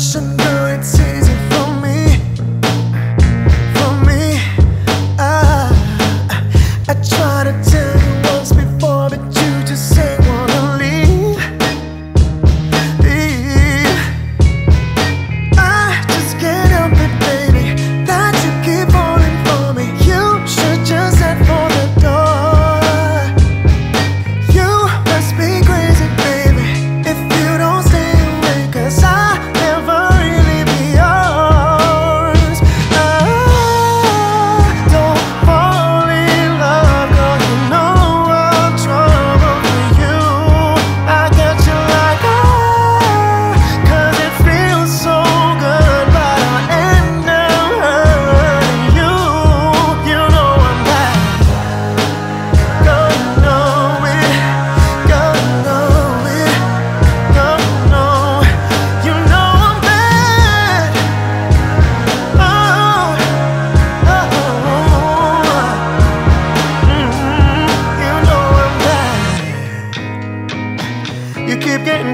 I know it's easy for me. For me, ah, I try to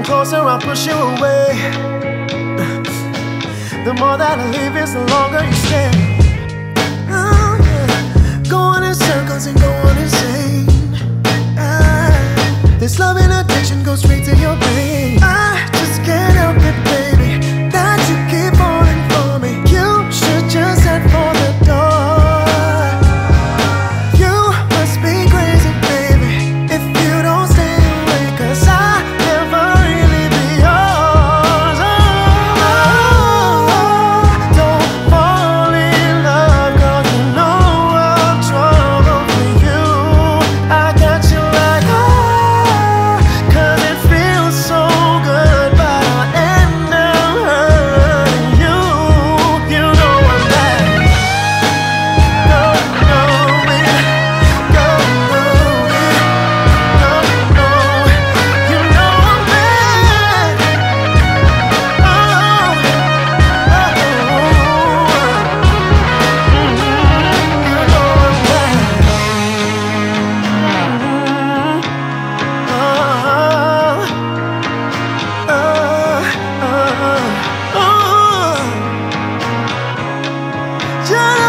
closer, I'll push you away. The more that I leave is the longer you stay. Oh, yeah. Going in circles and going insane. Ah, this love and addiction goes straight to your just